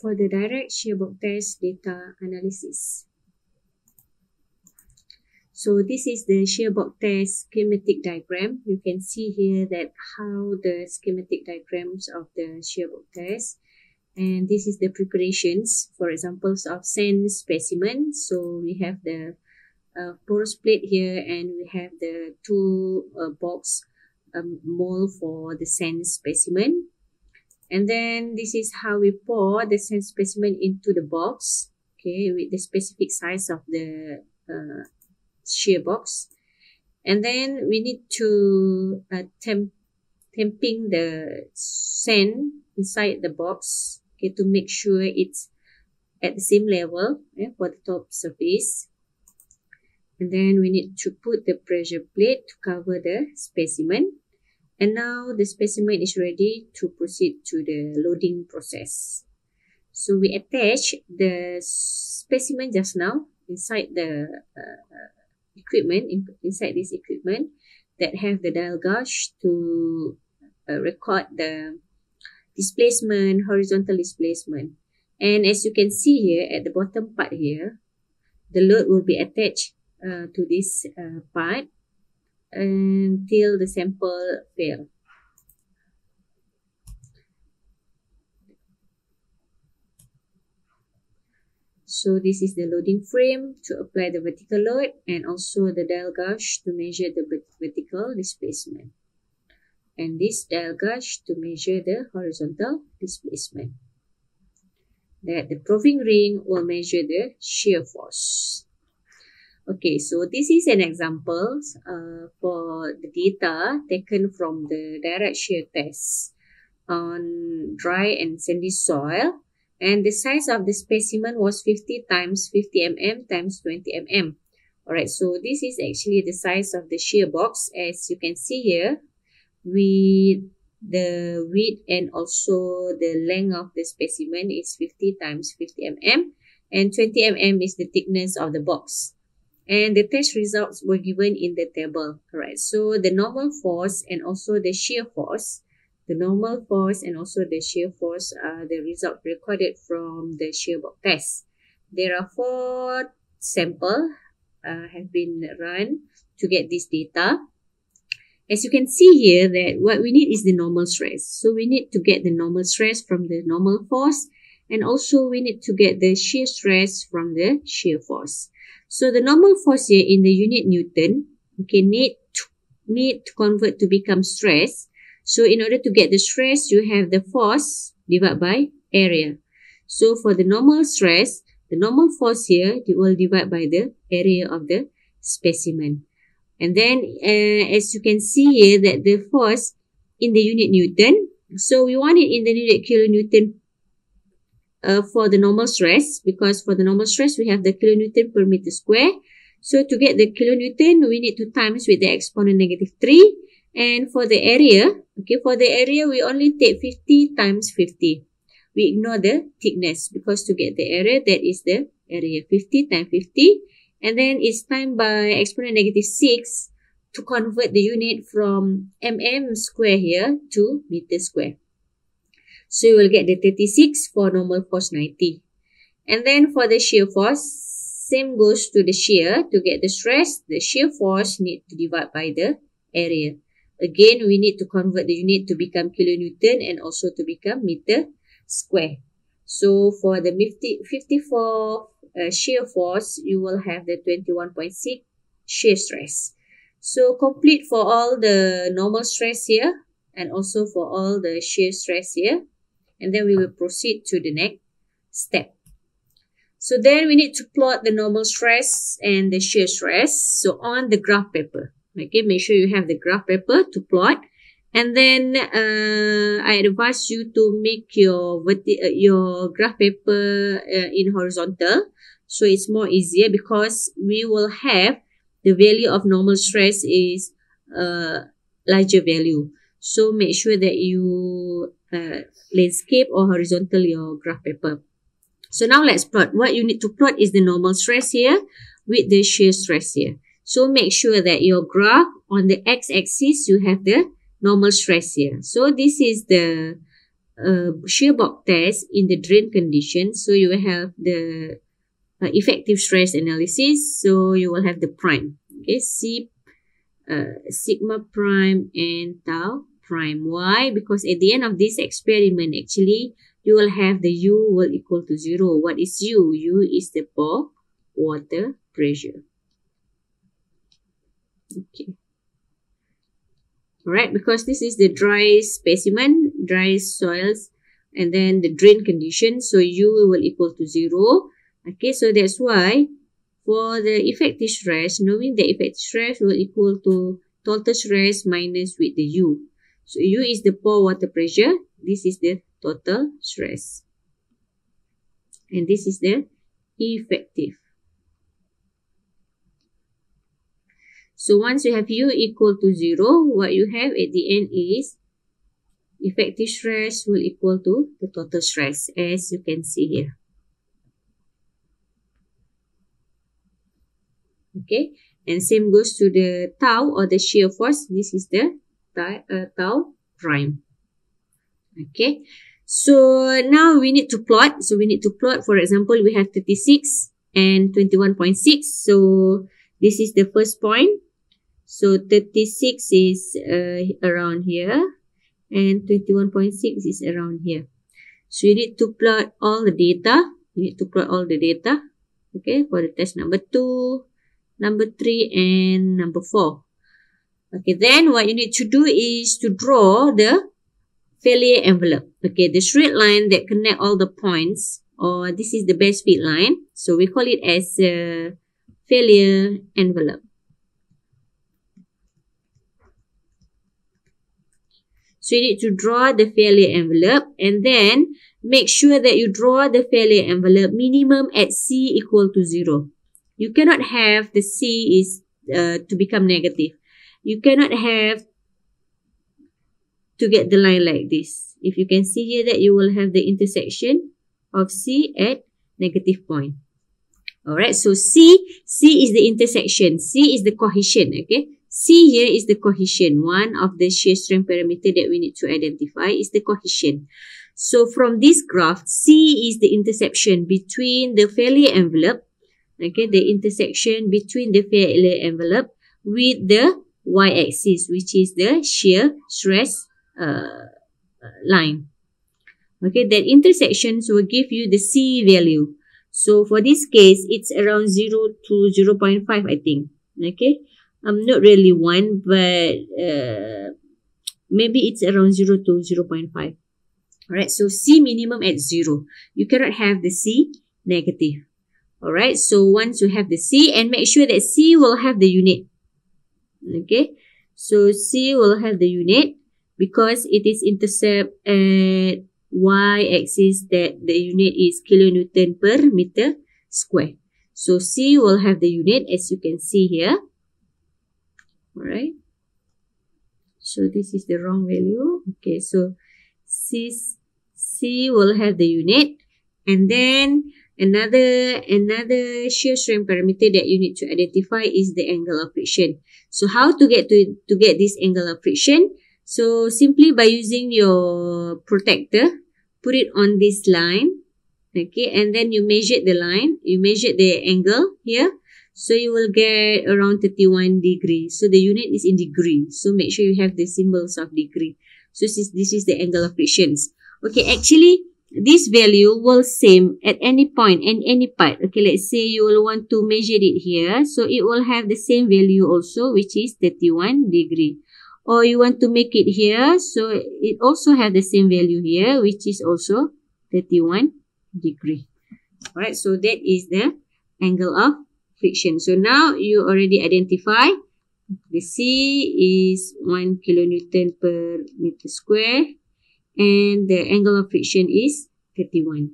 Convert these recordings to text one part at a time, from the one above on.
for the direct shear box test data analysis. So this is the shear box test schematic diagram. You can see here that how the schematic diagrams of the shear box test. And this is the preparations, for examples of sand specimen. So we have the uh, porous plate here and we have the two uh, box um, mold for the sand specimen. And then this is how we pour the sand specimen into the box, okay, with the specific size of the uh, shear box. And then we need to uh, temp, temping the sand inside the box, okay, to make sure it's at the same level eh, for the top surface. And then we need to put the pressure plate to cover the specimen. And now the specimen is ready to proceed to the loading process. So we attach the specimen just now inside the uh, equipment, in, inside this equipment that have the dial gauge to uh, record the displacement, horizontal displacement. And as you can see here at the bottom part here, the load will be attached uh, to this uh, part until the sample fail. So this is the loading frame to apply the vertical load and also the dial gauge to measure the vertical displacement. And this dial gauge to measure the horizontal displacement. That the proving ring will measure the shear force. Okay, so this is an example uh, for the data taken from the direct shear test on dry and sandy soil. And the size of the specimen was 50 times 50 mm times 20 mm. Alright, so this is actually the size of the shear box. As you can see here, with the width and also the length of the specimen is 50 times 50 mm. And 20 mm is the thickness of the box and the test results were given in the table. Alright, so the normal force and also the shear force, the normal force and also the shear force are the result recorded from the shear box test. There are four sample uh, have been run to get this data. As you can see here that what we need is the normal stress. So we need to get the normal stress from the normal force and also we need to get the shear stress from the shear force. So the normal force here in the unit Newton, okay, need to, need to convert to become stress. So in order to get the stress, you have the force divided by area. So for the normal stress, the normal force here it will divide by the area of the specimen. And then uh, as you can see here that the force in the unit Newton, so we want it in the unit kilonewton uh, for the normal stress because for the normal stress we have the kilonewton per meter square. So to get the kilonewton we need to times with the exponent negative 3 and for the area, okay, for the area we only take 50 times 50. We ignore the thickness because to get the area that is the area 50 times 50 and then it's times by exponent negative 6 to convert the unit from mm square here to meter square. So you will get the 36 for normal force 90. And then for the shear force, same goes to the shear. To get the stress, the shear force need to divide by the area. Again, we need to convert the unit to become kilonewton and also to become meter square. So for the 50, 54 uh, shear force, you will have the 21.6 shear stress. So complete for all the normal stress here and also for all the shear stress here and then we will proceed to the next step. So then we need to plot the normal stress and the shear stress. So on the graph paper, okay, make sure you have the graph paper to plot. And then uh, I advise you to make your uh, your graph paper uh, in horizontal. So it's more easier because we will have the value of normal stress is uh, larger value. So make sure that you uh, landscape or horizontal your graph paper. So now let's plot. What you need to plot is the normal stress here with the shear stress here. So make sure that your graph on the x-axis you have the normal stress here. So this is the uh, shear box test in the drain condition. So you will have the uh, effective stress analysis. So you will have the prime. Okay, C, uh, sigma prime and tau prime. Why? Because at the end of this experiment, actually, you will have the U will equal to 0. What is U? U is the pore water pressure. Okay. Alright, because this is the dry specimen, dry soils, and then the drain condition, so U will equal to 0. Okay, so that's why for the effective stress, knowing the effective stress will equal to total stress minus with the U. So U is the pore water pressure. This is the total stress. And this is the effective. So once you have U equal to 0, what you have at the end is effective stress will equal to the total stress as you can see here. Okay, and same goes to the tau or the shear force. This is the tau prime. Okay, so now we need to plot. So we need to plot, for example, we have 36 and 21.6. So this is the first point. So 36 is uh, around here and 21.6 is around here. So you need to plot all the data. You need to plot all the data. Okay, for the test number 2, number 3 and number 4. Okay, then what you need to do is to draw the failure envelope. Okay, the straight line that connect all the points or this is the best fit line. So we call it as a failure envelope. So you need to draw the failure envelope and then make sure that you draw the failure envelope minimum at C equal to 0. You cannot have the C is uh, to become negative. You cannot have to get the line like this. If you can see here that you will have the intersection of C at negative point. Alright, so C, C is the intersection. C is the cohesion, okay? C here is the cohesion. One of the shear strength parameter that we need to identify is the cohesion. So from this graph, C is the intersection between the failure envelope, okay, the intersection between the failure envelope with the y-axis, which is the shear stress uh, line. Okay, that intersections will give you the C value. So for this case, it's around 0 to 0 0.5, I think. Okay. I'm not really one, but uh, maybe it's around 0 to 0 0.5. Alright, so C minimum at 0. You cannot have the C negative. Alright, so once you have the C, and make sure that C will have the unit. Okay, so C will have the unit because it is intercept at y-axis that the unit is kilonewton per meter square. So C will have the unit as you can see here. Alright. So this is the wrong value. Okay, so C, C will have the unit. And then another another shear strength parameter that you need to identify is the angle of friction. So how to get to, to get this angle of friction? So simply by using your protector, put it on this line. Okay, and then you measure the line. You measure the angle here. So you will get around 31 degree. So the unit is in degree. So make sure you have the symbols of degree. So this is, this is the angle of frictions. Okay, actually, this value will same at any point and any part. Okay, let's say you will want to measure it here. So it will have the same value also, which is 31 degree. Or you want to make it here. So it also have the same value here, which is also 31 degree. Alright, so that is the angle of friction. So now you already identify the C is 1 kilonewton per meter square and the angle of friction is 31.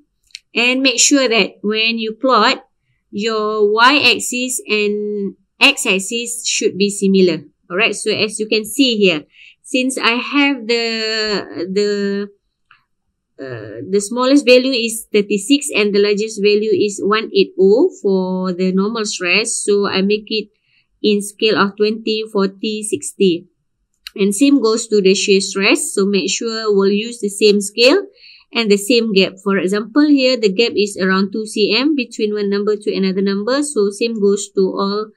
And make sure that when you plot, your y-axis and x-axis should be similar. Alright, so as you can see here, since I have the, the uh, the smallest value is 36 and the largest value is 180 for the normal stress. So I make it in scale of 20, 40, 60. And same goes to the shear stress. So make sure we'll use the same scale and the same gap. For example, here the gap is around 2 cm between one number to another number. So same goes to all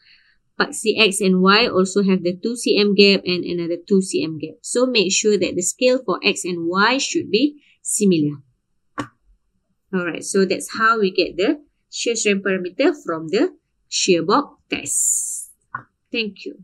parts X and Y also have the 2 cm gap and another 2 cm gap. So make sure that the scale for X and Y should be similar. Alright, so that's how we get the shear strength parameter from the shear box test. Thank you.